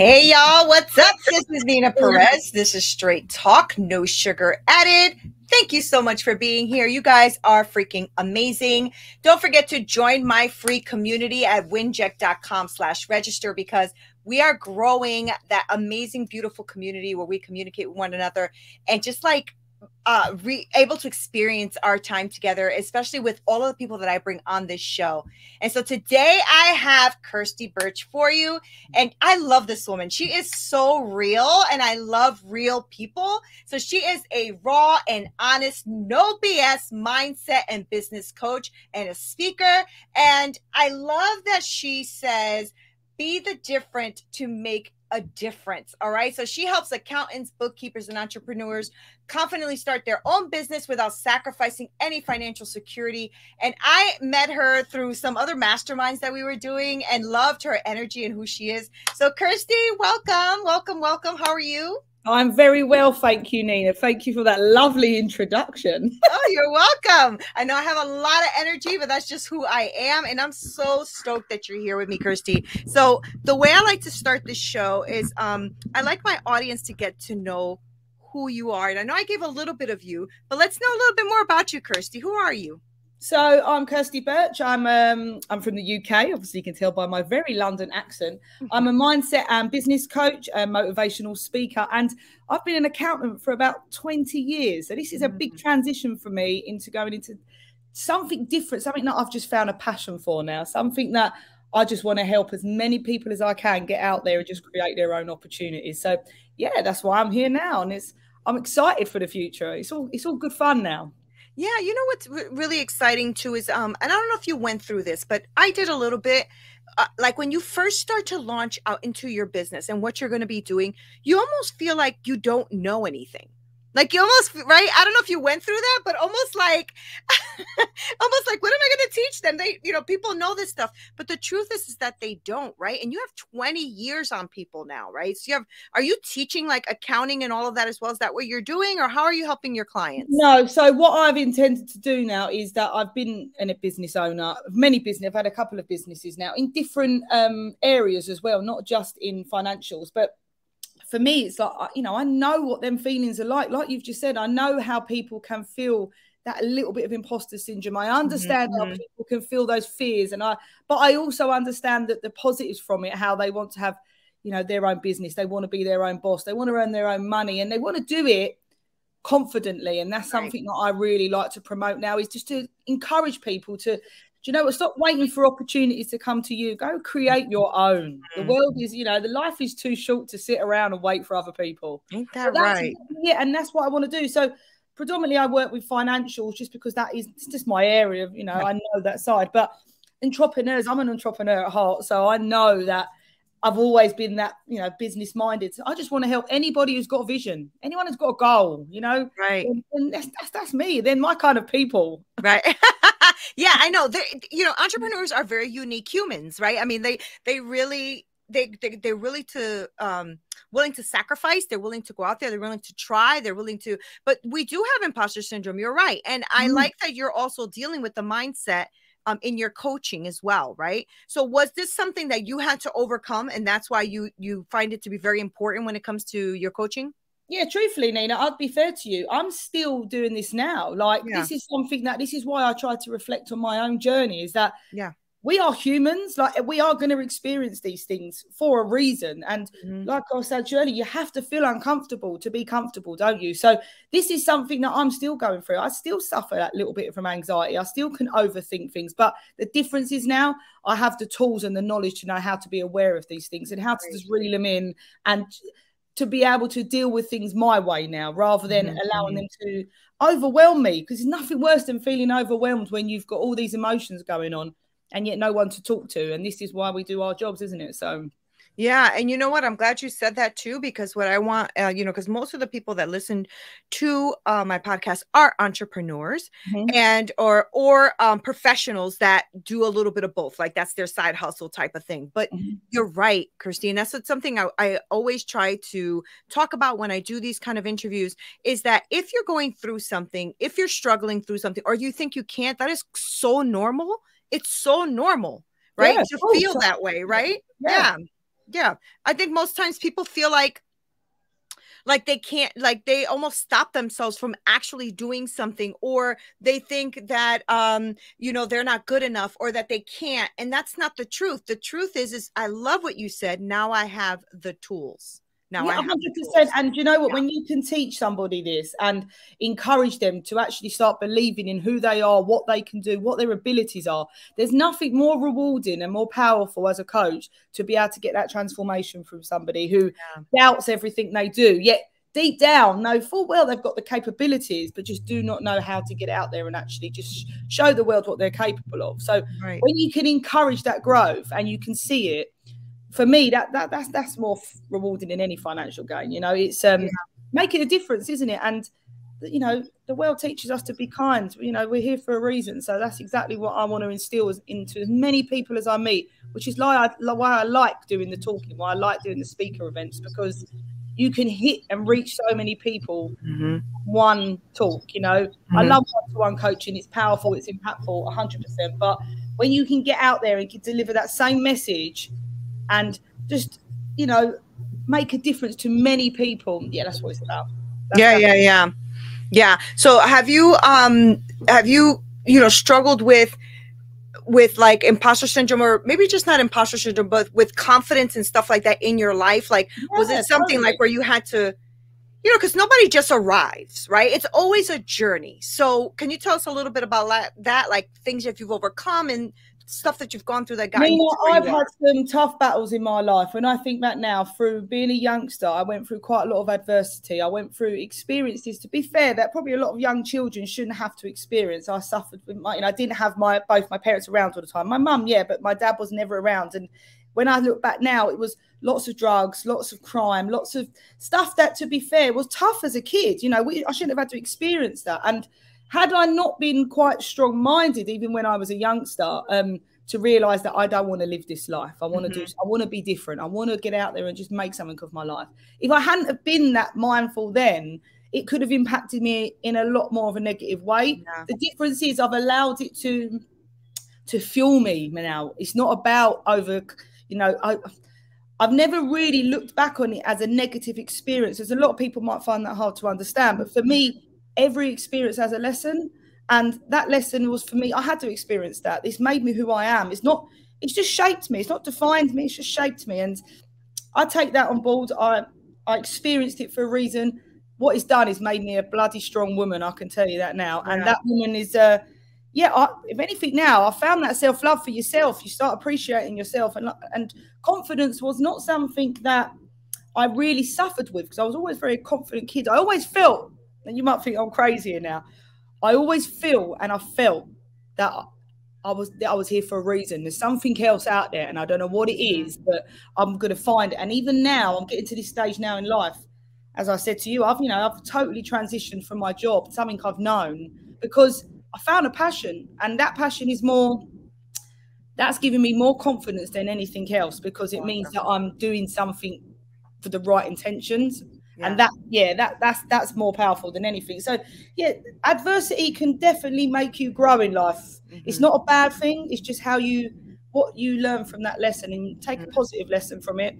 Hey y'all, what's up? This is Neena Perez. This is Straight Talk, no sugar added. Thank you so much for being here. You guys are freaking amazing. Don't forget to join my free community at winject.com slash register because we are growing that amazing, beautiful community where we communicate with one another and just like uh re- able to experience our time together especially with all of the people that i bring on this show. And so today i have kirsty birch for you. And i love this woman. She is so real and i love real people. So she is a raw and honest no bs mindset and business coach and a speaker. And i love that she says be the different to make a difference. All right. So she helps accountants, bookkeepers, and entrepreneurs confidently start their own business without sacrificing any financial security. And I met her through some other masterminds that we were doing and loved her energy and who she is. So, Kirsty, welcome, welcome, welcome. How are you? I'm very well, thank you, Neena. Thank you for that lovely introduction. oh, you're welcome. I know I have a lot of energy, but that's just who I am. And I'm so stoked that you're here with me, Kirsty. So, the way I like to start this show is um, I like my audience to get to know who you are. And I know I gave a little bit of you, but let's know a little bit more about you, Kirsty. Who are you? So I'm Kirsty Birch. I'm um, I'm from the UK. Obviously, you can tell by my very London accent. I'm a mindset and business coach, a motivational speaker, and I've been an accountant for about 20 years. So this is a big mm. transition for me into going into something different, something that I've just found a passion for now, something that I just want to help as many people as I can get out there and just create their own opportunities. So yeah, that's why I'm here now, and it's I'm excited for the future. It's all it's all good fun now. Yeah, you know what's really exciting too is um and I don't know if you went through this, but I did a little bit uh, like when you first start to launch out into your business and what you're going to be doing, you almost feel like you don't know anything. Like you almost right. I don't know if you went through that, but almost like, almost like, what am I going to teach them? They, you know, people know this stuff, but the truth is, is that they don't, right? And you have 20 years on people now, right? So you have, are you teaching like accounting and all of that as well? Is that what you're doing, or how are you helping your clients? No. So what I've intended to do now is that I've been a business owner many business. I've had a couple of businesses now in different um, areas as well, not just in financials, but for me, it's like, you know, I know what them feelings are like. Like you've just said, I know how people can feel that little bit of imposter syndrome. I understand mm-hmm. how people can feel those fears. And I, but I also understand that the positives from it, how they want to have, you know, their own business. They want to be their own boss. They want to earn their own money and they want to do it confidently. And that's something right. that I really like to promote now is just to encourage people to do you know what? Stop waiting for opportunities to come to you. Go create your own. The mm. world is, you know, the life is too short to sit around and wait for other people. Ain't that right? Yeah, and that's what I want to do. So predominantly I work with financials just because that is just my area. You know, I know that side. But entrepreneurs, I'm an entrepreneur at heart. So I know that I've always been that, you know, business minded. So I just want to help anybody who's got a vision, anyone who's got a goal, you know. Right. And, and that's, that's that's me. Then my kind of people. Right. yeah, I know. They, you know, entrepreneurs are very unique humans, right? I mean, they they really they, they they're really to um willing to sacrifice they're willing to go out there they're willing to try they're willing to but we do have imposter syndrome you're right and i mm. like that you're also dealing with the mindset um, in your coaching as well right so was this something that you had to overcome and that's why you you find it to be very important when it comes to your coaching yeah, truthfully, Neena, I'd be fair to you. I'm still doing this now. Like yeah. this is something that this is why I try to reflect on my own journey. Is that yeah, we are humans. Like we are going to experience these things for a reason. And mm-hmm. like I said earlier, you have to feel uncomfortable to be comfortable, don't you? So this is something that I'm still going through. I still suffer that little bit from anxiety. I still can overthink things, but the difference is now I have the tools and the knowledge to know how to be aware of these things and how to just reel them in and to be able to deal with things my way now rather than mm-hmm. allowing them to overwhelm me because there's nothing worse than feeling overwhelmed when you've got all these emotions going on and yet no one to talk to and this is why we do our jobs isn't it so yeah, and you know what? I'm glad you said that too because what I want, uh, you know, because most of the people that listen to uh, my podcast are entrepreneurs mm-hmm. and or or um, professionals that do a little bit of both, like that's their side hustle type of thing. But mm-hmm. you're right, Christine. That's something I, I always try to talk about when I do these kind of interviews. Is that if you're going through something, if you're struggling through something, or you think you can't, that is so normal. It's so normal, right? Yeah, to feel that way, right? yeah. yeah Yeah. I think most times people feel like like they can't like they almost stop themselves from actually doing something or they think that um you know they're not good enough or that they can't and that's not the truth. The truth is is i love what you said. Now i have the tools now yeah, 100% and you know what yeah. when you can teach somebody this and encourage them to actually start believing in who they are what they can do what their abilities are there's nothing more rewarding and more powerful as a coach to be able to get that transformation from somebody who yeah. doubts everything they do yet deep down know full well they've got the capabilities but just do not know how to get out there and actually just show the world what they're capable of so right. when you can encourage that growth and you can see it for me, that that that's that's more rewarding than any financial gain. You know, it's um, yeah. making a difference, isn't it? And you know, the world teaches us to be kind. You know, we're here for a reason. So that's exactly what I want to instill into as many people as I meet, which is why I, why I like doing the talking, why I like doing the speaker events, because you can hit and reach so many people mm-hmm. one talk. You know, mm-hmm. I love one-to-one coaching. It's powerful. It's impactful, 100%. But when you can get out there and deliver that same message and just you know make a difference to many people. Yeah that's what it's about. That's yeah yeah yeah. Yeah. So have you um have you you know struggled with with like imposter syndrome or maybe just not imposter syndrome but with confidence and stuff like that in your life? Like yeah, was it something totally. like where you had to you know because nobody just arrives right? It's always a journey. So can you tell us a little bit about that like things that you've overcome and stuff that you've gone through that got you I've had some tough battles in my life. When I think back now, through being a youngster, I went through quite a lot of adversity. I went through experiences. To be fair, that probably a lot of young children shouldn't have to experience. I suffered with my, you know, I didn't have my both my parents around all the time. My mum, yeah, but my dad was never around. And when I look back now, it was lots of drugs, lots of crime, lots of stuff that, to be fair, was tough as a kid. You know, we, I shouldn't have had to experience that. And had I not been quite strong minded, even when I was a youngster, um, to realize that I don't want to live this life. I want to mm-hmm. do, I want to be different. I want to get out there and just make something of my life. If I hadn't have been that mindful then, it could have impacted me in a lot more of a negative way. Yeah. The difference is I've allowed it to to fuel me now. It's not about over, you know, I, I've never really looked back on it as a negative experience. As a lot of people might find that hard to understand, but for me, every experience has a lesson. And that lesson was for me i had to experience that. This made me who i am. It's not it's just shaped me. It's not defined me it's just shaped me. And i take that on board. I i experienced it for a reason. What it's done is made me a bloody strong woman i can tell you that now. Yeah. and that woman is uh yeah I, if anything now i found that self-love for yourself. You start appreciating yourself. And and confidence was not something that i really suffered with because i was always very confident kid. I always felt and you might think i'm crazy now I always feel and I felt that I was I was here for a reason. There's something else out there, and I don't know what it is, but I'm gonna find it. And even now, I'm getting to this stage now in life. As I said to you, I've you know I've totally transitioned from my job, something I've known, because I found a passion, and that passion is more. That's giving me more confidence than anything else because it means that I'm doing something for the right intentions yeah. and that yeah that that's that's more powerful than anything so yeah adversity can definitely make you grow in life mm-hmm. it's not a bad thing it's just how you what you learn from that lesson and take mm-hmm. a positive lesson from it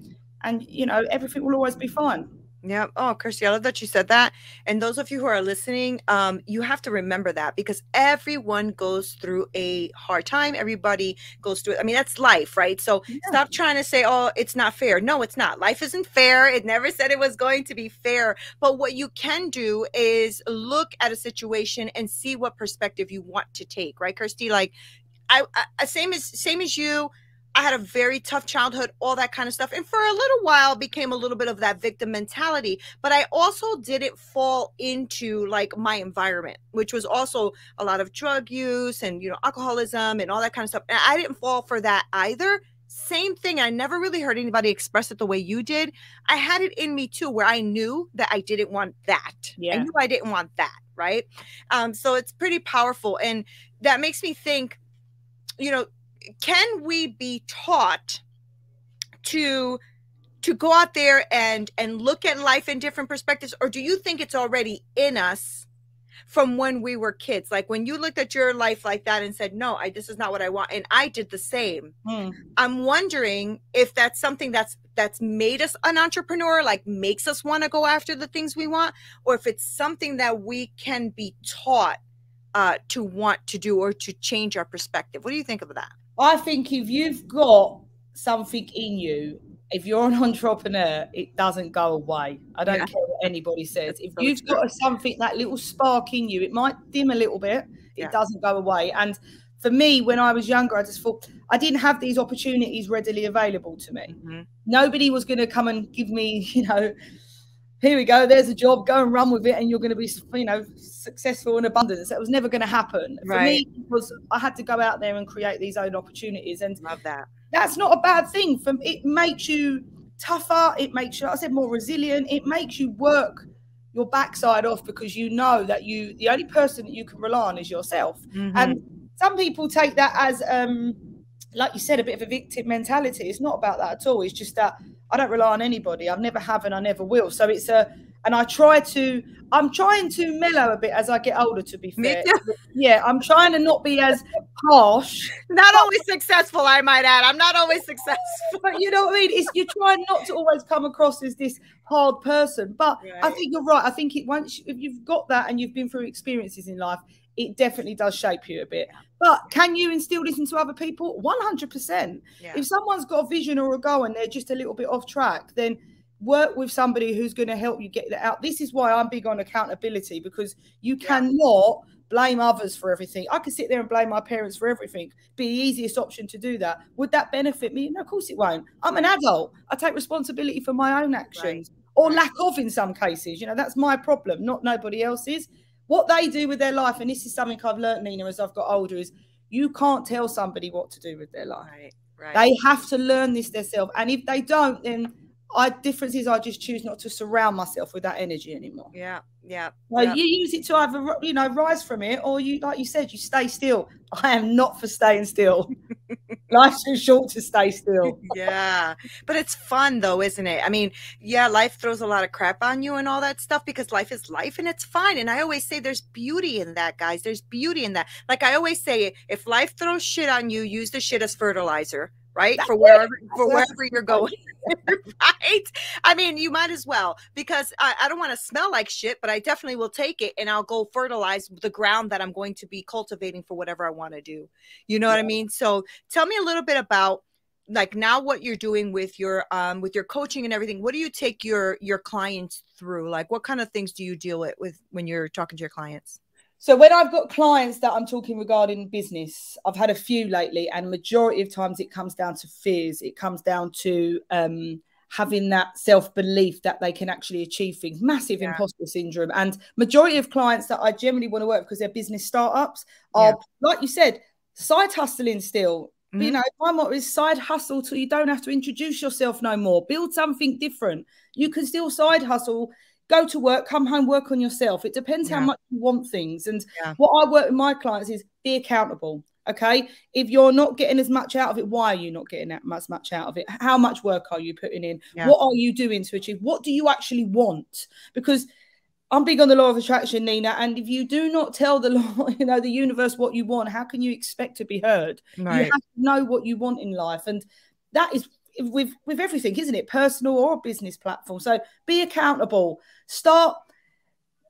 and you know everything will always be fine yeah. Oh, Kirsty, I love that you said that. And those of you who are listening, um, you have to remember that because everyone goes through a hard time. Everybody goes through. It. I mean, that's life, right? So yeah. stop trying to say, "Oh, it's not fair." No, it's not. Life isn't fair. It never said it was going to be fair. But what you can do is look at a situation and see what perspective you want to take, right, Kirsty? Like, I, I same as same as you I had a very tough childhood, all that kind of stuff. And for a little while became a little bit of that victim mentality. But I also didn't fall into like my environment, which was also a lot of drug use and, you know, alcoholism and all that kind of stuff. And I didn't fall for that either. Same thing. I never really heard anybody express it the way you did. I had it in me too, where I knew that I didn't want that. Yeah. I knew I didn't want that. Right. Um, so it's pretty powerful. And that makes me think, you know, can we be taught to to go out there and and look at life in different perspectives or do you think it's already in us from when we were kids. Like when you looked at your life like that and said, "No, I this is not what I want," and I did the same. Mm. I'm wondering if that's something that's that's made us an entrepreneur, like makes us want to go after the things we want, or if it's something that we can be taught uh, to want to do or to change our perspective. What do you think of that? I think if you've got something in you, if you're an entrepreneur, it doesn't go away. I don't Yeah. care what anybody says. If so you've true. got a, something, that little spark in you, it might dim a little bit. Yeah. It doesn't go away. And for me, when I was younger, I just thought I didn't have these opportunities readily available to me. Mhm. Nobody was going to come and give me, you know, here we go, there's a job, go and run with it, and you're going to be, you know, successful in abundance. That was never going to happen. For me, was I had to go out there and create these own opportunities. And Love that. that's not a bad thing. From it makes you tougher. It makes you, like I said, more resilient. It makes you work your backside off because you know that you the only person that you can rely on is yourself. Mhm. And some people take that as um like you said, a bit of a victim mentality. It's not about that at all. It's just that I don't rely on anybody. I've never have and I never will. So it's a and I try to I'm trying to mellow a bit as I get older to be fair. Yeah, I'm trying to not be as harsh not always successful, I might add. I'm not always successful. but you know what I mean? It's you're trying not to always come across as this hard person. But I think you're right. I think it once if you've got that and you've been through experiences in life, it definitely does shape you a bit. But can you instill this into other people? One hundred percent. Yeah. If someone's got a vision or a goal and they're just a little bit off track, then work with somebody who's going to help you get that out. This is why I'm big on accountability because you Yeah. cannot blame others for everything. I could sit there and blame my parents for everything. Be the easiest option to do that. Would that benefit me? No, of course it won't. I'm an adult. I take responsibility for my own actions or Right. lack of in some cases. You know, that's my problem, not nobody else's. What they do with their life, and this is something I've learned, Neena, as I've got older, is you can't tell somebody what to do with their life. Right. Right. They have to learn this themselves. And if they don't, then I difference is I just choose not to surround myself with that energy anymore. yeah. Yeah. So yeah. you use it to either you know rise from it, or you like you said, you stay still. I am not for staying still. Life's too short to stay still. yeah but it's fun though isn't it i mean yeah life throws a lot of crap on you and all that stuff because life is life and it's fine and i always say there's beauty in that guys there's beauty in that like i always say if life throws shit on you use the shit as fertilizer right? That's for it. wherever for wherever you're going right? I mean you might as well because i, I don't want to smell like shit but i definitely will take it and i'll go fertilize the ground that i'm going to be cultivating for whatever i want to do. You know what i mean? So tell me a little bit about like now what you're doing with your um with your coaching and everything what do you take your your clients through? Like what kind of things do you deal with, with when you're talking to your clients So when I've got clients that I'm talking regarding business, I've had a few lately, and majority of times it comes down to fears. It comes down to um, having that self belief that they can actually achieve things. Massive Yeah. imposter syndrome, and majority of clients that I generally want to work because they're business startups are, like you said, side hustling still. Mm-hmm. You know, my motto is side hustle till you don't have to introduce yourself no more. Build something different. You can still side hustle go to work, come home, work on yourself. It depends how much you want things. And Yeah. what I work with my clients is be accountable. Okay. If you're not getting as much out of it, why are you not getting that much much out of it? How much work are you putting in? Yeah. What are you doing to achieve? What do you actually want? Because I'm big on the law of attraction, Neena. And if you do not tell the law, you know, the universe what you want, how can you expect to be heard? You have to know what you want in life. And that is with with everything, isn't it? Personal or a business platform. So be accountable. Start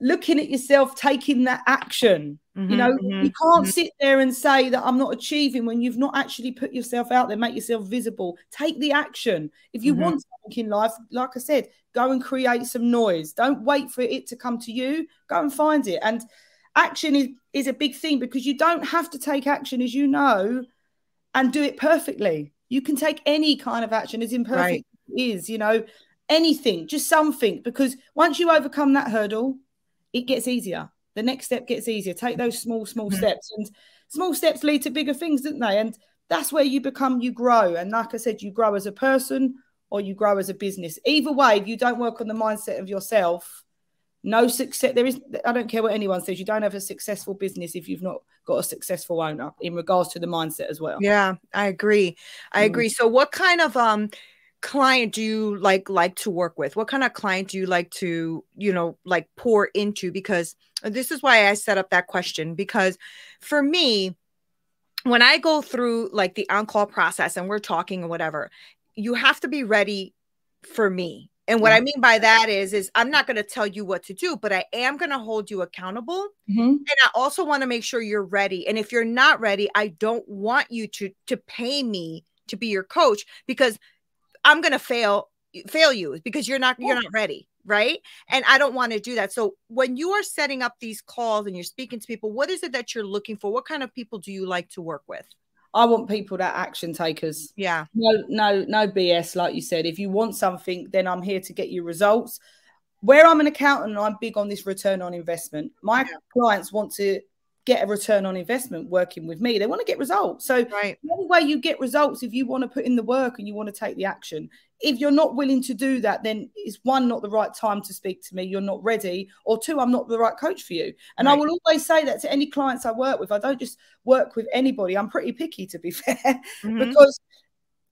looking at yourself, taking that action. You know, Mhm, you can't mhm. sit there and say that I'm not achieving when you've not actually put yourself out there, make yourself visible. Take the action. If you Mhm. want something in life, like I said, go and create some noise. Don't wait for it to come to you. Go and find it. And action is, is a big thing because you don't have to take action, as you know, and do it perfectly. You can take any kind of action, as imperfect Right. as it is, you know, anything, just something. Because once you overcome that hurdle, it gets easier. The next step gets easier. Take those small, small Mhm. steps, and small steps lead to bigger things, don't they? And that's where you become, you grow. And like I said, you grow as a person or you grow as a business. Either way, if you don't work on the mindset of yourself, no success. There is, I don't care what anyone says, you don't have a successful business if you've not got a successful owner in regards to the mindset as well. Yeah, I agree. I Mm. agree. So what kind of um client do you like like to work with? What kind of client do you like to, you know, like pour into because this is why I set up that question because for me, when I go through like the on call process and we're talking or whatever, you have to be ready for me. And what yeah. I mean by that is, is I'm not going to tell you what to do, but I am going to hold you accountable. Mm-hmm. And I also want to make sure you're ready. And if you're not ready, I don't want you to to pay me to be your coach because I'm going to fail fail you because you're not you're not ready right and i don't want to do that so when you are setting up these calls and you're speaking to people what is it that you're looking for what kind of people do you like to work with I want people that action takers. Yeah. No, no, no BS. Like you said, if you want something, then I'm here to get you results. Where I'm an accountant, and I'm big on this return on investment. My yeah. clients want to get a return on investment working with me. They want to get results. So right. the only way you get results if you want to put in the work and you want to take the action if you're not willing to do that, then it's one, not the right time to speak to me. You're not ready. Or two, I'm not the right coach for you. And right. I will always say that to any clients I work with. I don't just work with anybody. I'm pretty picky, to be fair, mm-hmm. because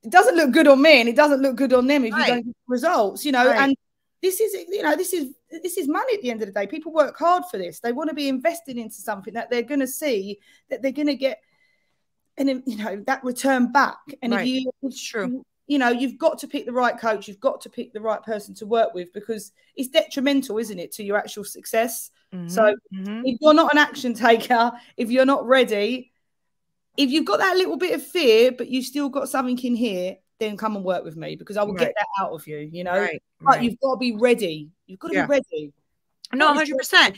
it doesn't look good on me and it doesn't look good on them if right. you don't get results, you know. Right. And this is, you know, this is this is money at the end of the day. People work hard for this. They want to be invested into something that they're going to see that they're going to get and you know that return back and right. if you it's true you know, you've got to pick the right coach, you've got to pick the right person to work with because it's detrimental, isn't it, to your actual success? Mm-hmm, so mm-hmm. if you're not an action taker, if you're not ready, if you've got that little bit of fear, but you've still got something in here, then come and work with me because I will right. get that out of you, you know. Right, but right. you've got to be ready. You've got to yeah. be ready. No, hundred percent,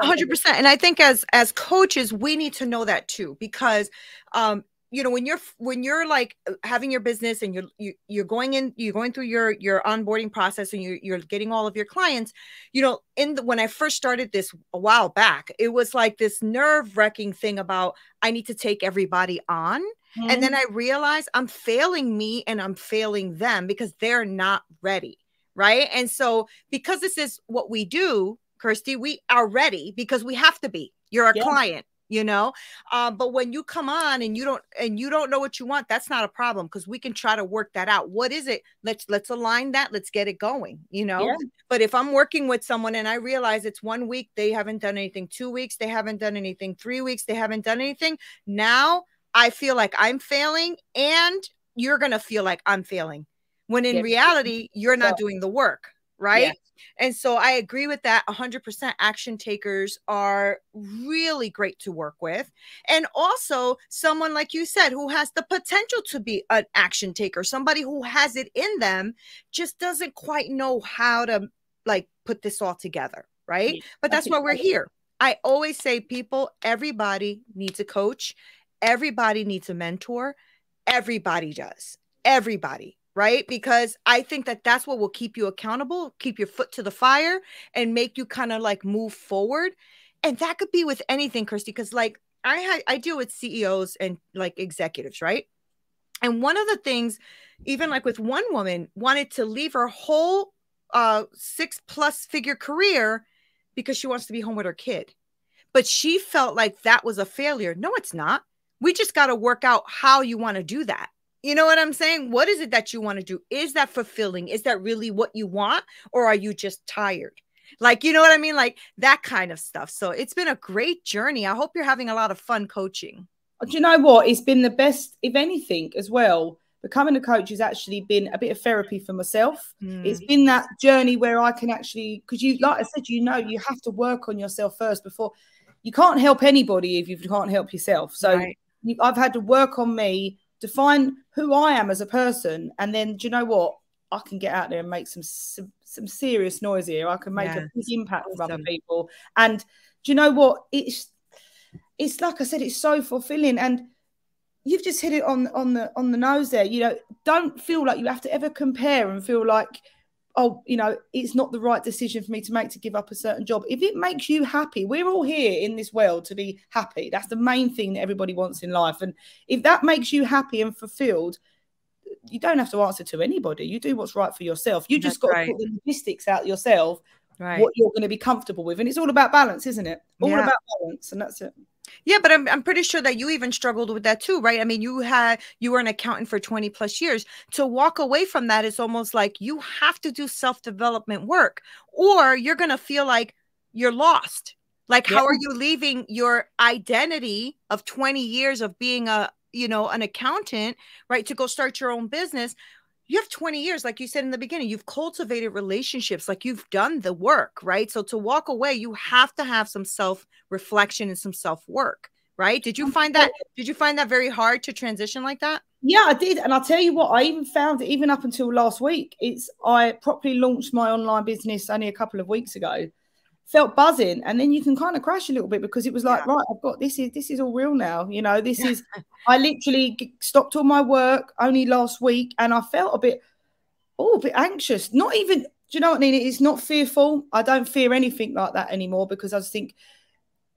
hundred percent. And I think as as coaches, we need to know that too, because um, you know when you're when you're like uh, having your business and you're you, you're going in you're going through your your onboarding process and you're, you're getting all of your clients you know in the when i first started this a while back it was like this nerve-wracking thing about i need to take everybody on mm-hmm. and then mm-hmm. i realized i'm failing me and i'm failing them because they're not ready right and so because this is what we do kirsty we are ready because we have to be you're a yeah. client you know? Um, but when you come on and you don't and you don't know what you want that's not a problem because we can try to work that out. What is it? Let's let's align that. Let's get it going you know? Yeah. but if i'm working with someone and i realize it's one week they haven't done anything two weeks they haven't done anything three weeks they haven't done anything now i feel like i'm failing and you're gonna feel like i'm failing when in yeah. reality you're not doing the work right yeah. And so I agree with that 100%. Action takers are really great to work with. And also, someone like you said, who has the potential to be an action taker, somebody who has it in them, just doesn't quite know how to like put this all together. Right. But that's why we're here. I always say, people, everybody needs a coach, everybody needs a mentor. Everybody does. Everybody right? Because I think that that's what will keep you accountable, keep your foot to the fire, and make you kind of like move forward. And that could be with anything, Kirsty, because like I I deal with CEOs and like executives, right? And one of the things, even like with one woman, wanted to leave her whole uh six plus figure career because she wants to be home with her kid. But she felt like that was a failure. No, it's not. We just got to work out how you want to do that. You know what I'm saying? What is it that you want to do? Is that fulfilling? Is that really what you want? Or are you just tired? Like, you know what I mean? Like that kind of stuff. So it's been a great journey. I hope you're having a lot of fun coaching. Do you know what? It's been the best, if anything, as well. Becoming a coach has actually been a bit of therapy for myself. Mm. It's been that journey where I can actually, because you, like I said, you know, you have to work on yourself first before you can't help anybody if you can't help yourself. So right. you, I've had to work on me define who I am as a person, and then do you know what? I can get out there and make some some, some serious noise here. I can make yeah. a big impact awesome. for other people. And do you know what? It's it's like I said, it's so fulfilling. And you've just hit it on on the on the nose there. You know, don't feel like you have to ever compare and feel like oh, you know, it's not the right decision for me to make to give up a certain job. If it makes you happy, we're all here in this world to be happy. That's the main thing that everybody wants in life. And if that makes you happy and fulfilled, you don't have to answer to anybody. You do what's right for yourself. You just That's got right. to put the logistics out yourself, right. what you're going to be comfortable with. And it's all about balance, isn't it? All yeah. about balance. And that's it. Yeah, but I'm I'm pretty sure that you even struggled with that too, right? I mean, you had you were an accountant for 20 plus years. To walk away from that is almost like you have to do self-development work or you're going to feel like you're lost. Like, yeah. how are you leaving your identity of 20 years of being a, you know, an accountant, right, to go start your own business? You have 20 years, like you said in the beginning, you've cultivated relationships, like you've done the work, right? So to walk away, you have to have some self reflection and some self work, right? Did you find that? Did you find that very hard to transition like that? Yeah, I did. And I'll tell you what, I even found it even up until last week. It's I properly launched my online business only a couple of weeks ago felt buzzing and then you can kind of crash a little bit because it was like yeah. right i've got this is this is all real now you know this is i literally stopped all my work only last week and i felt a bit oh a bit anxious. Not even do you know what i mean? It's not fearful. I don't fear anything like that anymore because i just think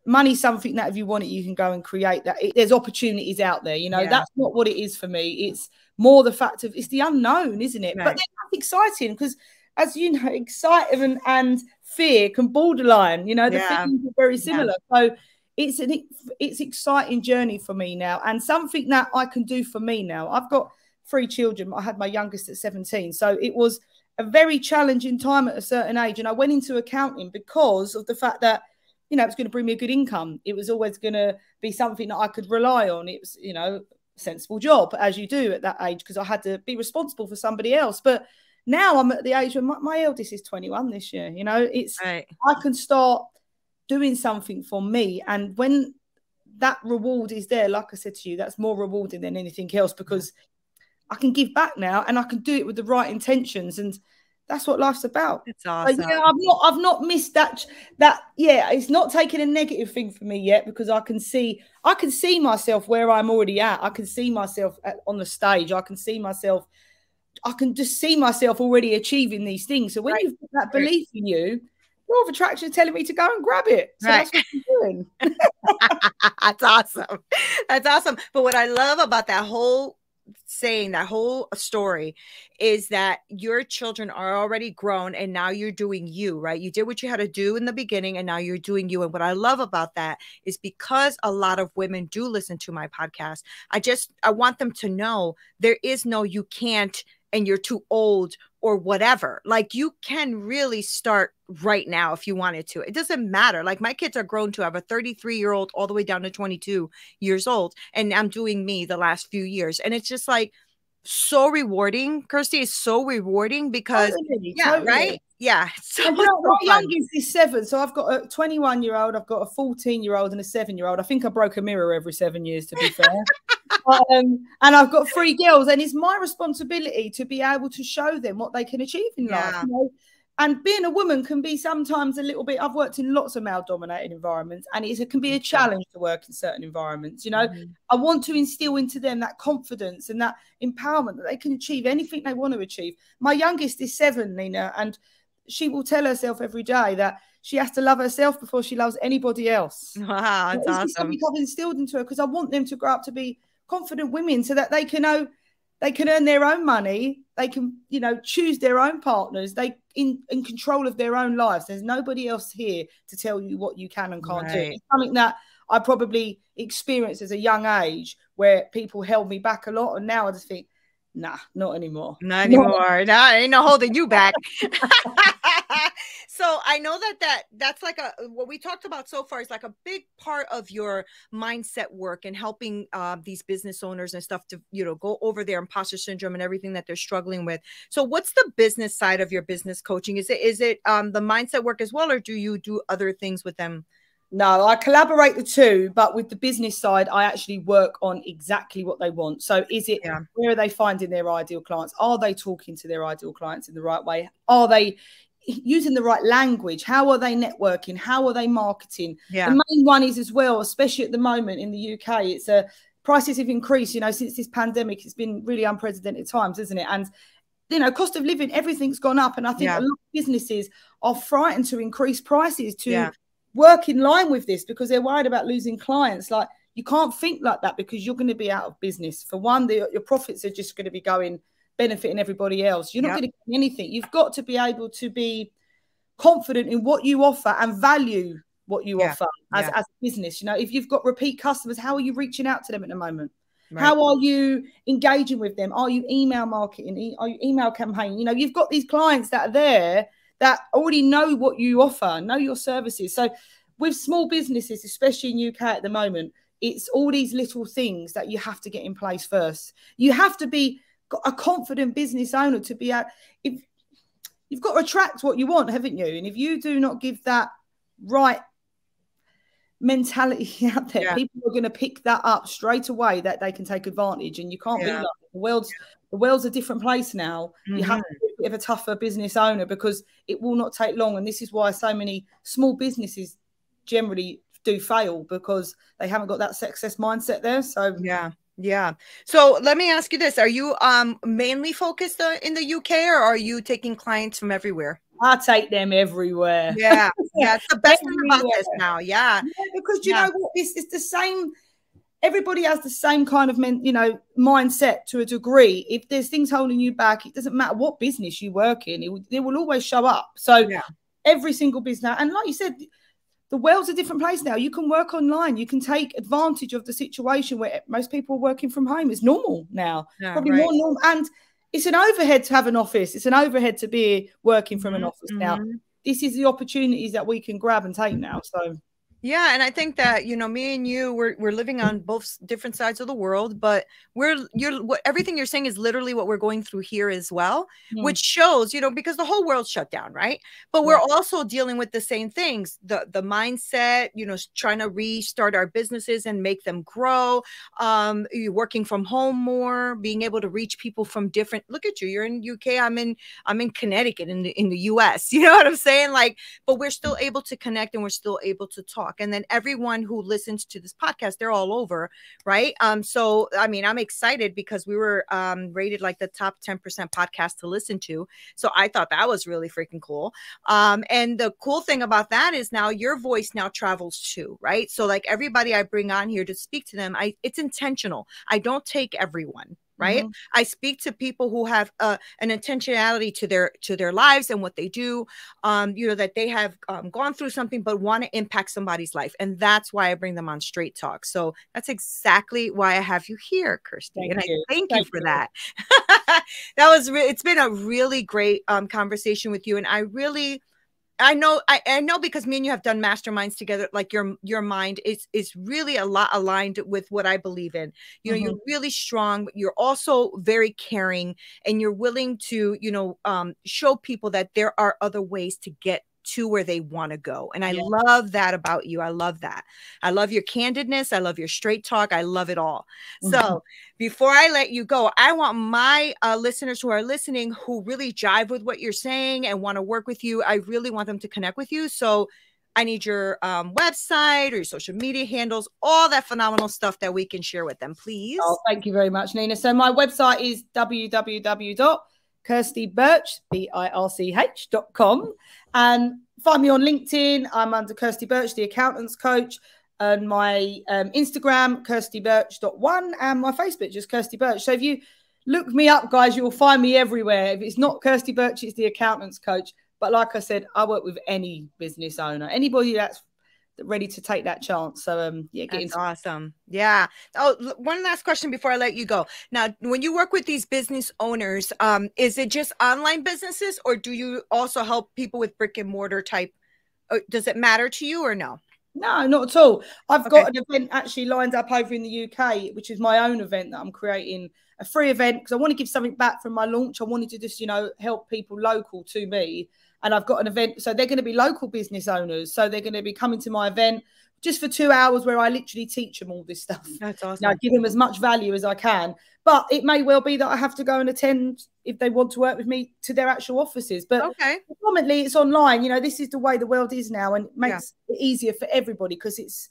money's something that if you want it you can go and create that. It, there's opportunities out there you know? Yeah. that's not what it is for me. It's more the fact of it's the unknown isn't it? Right. but that's exciting because as you know excitement and fear can borderline. You know, the yeah. feelings are very similar. Yeah. So it's an it's exciting journey for me now, and something that I can do for me now. I've got three children. I had my youngest at 17, so it was a very challenging time at a certain age, and I went into accounting because of the fact that you know it's going to bring me a good income. It was always going to be something that I could rely on. It was you know a sensible job as you do at that age because I had to be responsible for somebody else, but now I'm at the age where my, my eldest is 21 this year. You know, it's right. I can start doing something for me, and when that reward is there, like I said to you, that's more rewarding than anything else because I can give back now, and I can do it with the right intentions and that's what life's about. It's awesome. yeah, I've not I've not missed that that yeah, it's not taking a negative thing for me yet because I can see I can see myself where I'm already at. I can see myself at, on the stage. I can see myself I can just see myself already achieving these things. So when right. you've got that belief in you, law of attraction is telling me to go and grab it. So right. that's what I'm doing. that's awesome. That's awesome. But what I love about that whole saying that whole story is that your children are already grown and now you're doing you right you did what you had to do in the beginning and now you're doing you and what i love about that is because a lot of women do listen to my podcast i just i want them to know there is no you can't and you're too old or whatever. Like you can really start right now if you wanted to. It doesn't matter. Like my kids are grown to have a 33 year old all the way down to 22 years old. And I'm doing me the last few years. And it's just like so rewarding. Kirsty is so rewarding because, totally, yeah, totally. right? Yeah. So my youngest is seven. So I've got a 21 year old, I've got a 14 year old, and a seven year old. I think I broke a mirror every seven years, to be fair. um, and I've got three girls, and it's my responsibility to be able to show them what they can achieve in yeah. life. You know? And being a woman can be sometimes a little bit. I've worked in lots of male-dominated environments, and it can be a challenge to work in certain environments. You know, mm-hmm. I want to instill into them that confidence and that empowerment that they can achieve anything they want to achieve. My youngest is seven, Neena, and she will tell herself every day that she has to love herself before she loves anybody else. Wow, that's awesome. Something I've instilled into her because I want them to grow up to be confident women so that they can know they can earn their own money they can you know choose their own partners they in in control of their own lives there's nobody else here to tell you what you can and can't right. do it's something that i probably experienced as a young age where people held me back a lot and now i just think nah not anymore not anymore nah, I ain't no holding you back so I know that that that's like a what we talked about so far is like a big part of your mindset work and helping uh, these business owners and stuff to you know go over their imposter syndrome and everything that they're struggling with. So what's the business side of your business coaching? Is it is it um, the mindset work as well, or do you do other things with them? No, I collaborate the two, but with the business side, I actually work on exactly what they want. So, is it yeah. where are they finding their ideal clients? Are they talking to their ideal clients in the right way? Are they using the right language how are they networking how are they marketing yeah. the main one is as well especially at the moment in the uk it's a prices have increased you know since this pandemic it's been really unprecedented times isn't it and you know cost of living everything's gone up and i think yeah. a lot of businesses are frightened to increase prices to yeah. Work in line with this because they're worried about losing clients like you can't think like that because you're going to be out of business for one the, your profits are just going to be going benefiting everybody else. You're not yep. going to get anything. You've got to be able to be confident in what you offer and value what you yeah. offer as, yeah. as a business. You know, if you've got repeat customers, how are you reaching out to them at the moment? Right. How are you engaging with them? Are you email marketing? Are you email campaigning? You know, you've got these clients that are there that already know what you offer, know your services. So with small businesses, especially in UK at the moment, it's all these little things that you have to get in place first. You have to be a confident business owner to be out. if you've got to attract what you want, haven't you? And if you do not give that right mentality out there, yeah. people are going to pick that up straight away that they can take advantage. And you can't yeah. be like the world's the world's a different place now. Mm-hmm. You have mm-hmm. to bit of a tougher business owner because it will not take long. And this is why so many small businesses generally do fail because they haven't got that success mindset there. So yeah. Yeah. So let me ask you this: Are you um mainly focused uh, in the UK, or are you taking clients from everywhere? I take them everywhere. Yeah, yeah, it's the best thing about this now. Yeah, yeah because you yeah. know what, this is the same. Everybody has the same kind of men, you know, mindset to a degree. If there's things holding you back, it doesn't matter what business you work in; it, it will always show up. So yeah. every single business, and like you said, the world's a different place now. You can work online. You can take advantage of the situation where most people are working from home. It's normal now, yeah, probably right. more normal. And it's an overhead to have an office. It's an overhead to be working from an mm-hmm. office now. Mm-hmm. This is the opportunities that we can grab and take now. So yeah, and I think that you know, me and you, we're we're living on both different sides of the world, but we're you're what everything you're saying is literally what we're going through here as well, mm. which shows you know because the whole world shut down, right? But we're also dealing with the same things the the mindset, you know, trying to restart our businesses and make them grow. Um, you're working from home more, being able to reach people from different. Look at you, you're in UK. I'm in I'm in Connecticut in the in the US. You know what I'm saying? Like, but we're still able to connect and we're still able to talk talk and then everyone who listens to this podcast they're all over right? Um so i mean i'm excited because we were um rated like the top 10% podcast to listen to. So i thought that was really freaking cool. Um and the cool thing about that is now your voice now travels too right? So like everybody i bring on here to speak to them i it's intentional. I don't take everyone right mm-hmm. i speak to people who have uh, an intentionality to their to their lives and what they do um you know that they have um, gone through something but want to impact somebody's life and that's why i bring them on straight talk so that's exactly why i have you here kirsty thank and you. i thank, thank you for you. that that was re- it's been a really great um conversation with you and i really I know I, I know because me and you have done masterminds together like your your mind is is really a lot aligned with what I believe in. You know, mm-hmm. you're really strong, but you're also very caring and you're willing to, you know, um, show people that there are other ways to get to where they want to go. And I yeah. love that about you. I love that. I love your candidness. I love your straight talk. I love it all. Mm-hmm. So before I let you go, I want my uh, listeners who are listening who really jive with what you're saying and want to work with you, I really want them to connect with you. So I need your um, website or your social media handles, all that phenomenal stuff that we can share with them, please. Oh, thank you very much, Neena. So my website is www Kirsty Birch, B I R C H dot com. And find me on LinkedIn. I'm under Kirsty Birch, the accountants coach. And my um, Instagram, kirstybirch.one, and my Facebook, just Kirsty Birch. So if you look me up, guys, you'll find me everywhere. If it's not Kirsty Birch, it's the accountants coach. But like I said, I work with any business owner, anybody that's ready to take that chance. So um yeah, get into- awesome. Yeah. Oh, one last question before I let you go. Now, when you work with these business owners, um, is it just online businesses or do you also help people with brick and mortar type? Uh, does it matter to you or no? No, not at all. I've okay. got an event actually lined up over in the UK, which is my own event that I'm creating, a free event because I want to give something back from my launch. I wanted to just, you know, help people local to me and I've got an event. So they're going to be local business owners. So they're going to be coming to my event just for two hours where I literally teach them all this stuff. That's awesome. Now, give them as much value as I can. But it may well be that I have to go and attend if they want to work with me to their actual offices. But okay. predominantly it's online. You know, this is the way the world is now and it makes yeah. it easier for everybody because it's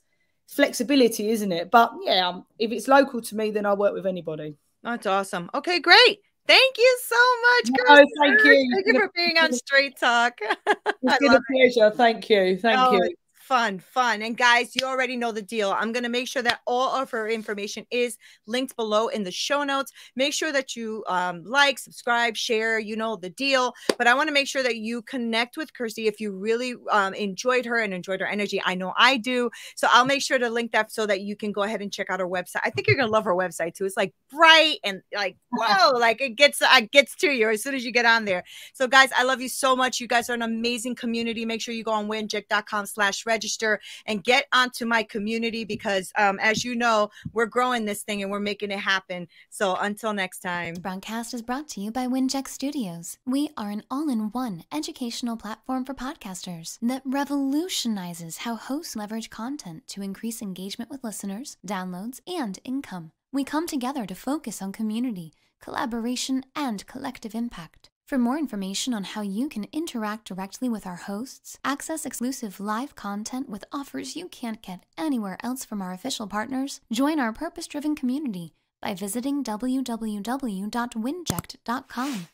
flexibility, isn't it? But yeah, um, if it's local to me, then I work with anybody. That's awesome. Okay, great. Thank you so much. No, thank you. Thank you for being on Straight Talk. It's been a pleasure. It. Thank you. Thank oh, you fun, fun. And guys, you already know the deal. I'm going to make sure that all of her information is linked below in the show notes. Make sure that you um, like, subscribe, share, you know the deal. But I want to make sure that you connect with Kirsty if you really um, enjoyed her and enjoyed her energy. I know I do. So I'll make sure to link that so that you can go ahead and check out her website. I think you're going to love her website too. It's like bright and like, whoa, like it gets, uh, gets to you as soon as you get on there. So guys, I love you so much. You guys are an amazing community. Make sure you go on winjick.com slash red register and get onto my community because, um, as you know, we're growing this thing and we're making it happen. So until next time. broadcast is brought to you by Winject Studios. We are an all in one educational platform for podcasters that revolutionizes how hosts leverage content to increase engagement with listeners, downloads, and income. We come together to focus on community, collaboration, and collective impact. For more information on how you can interact directly with our hosts, access exclusive live content with offers you can't get anywhere else from our official partners, join our purpose driven community by visiting www.winject.com.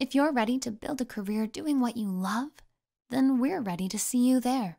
If you're ready to build a career doing what you love, then we're ready to see you there.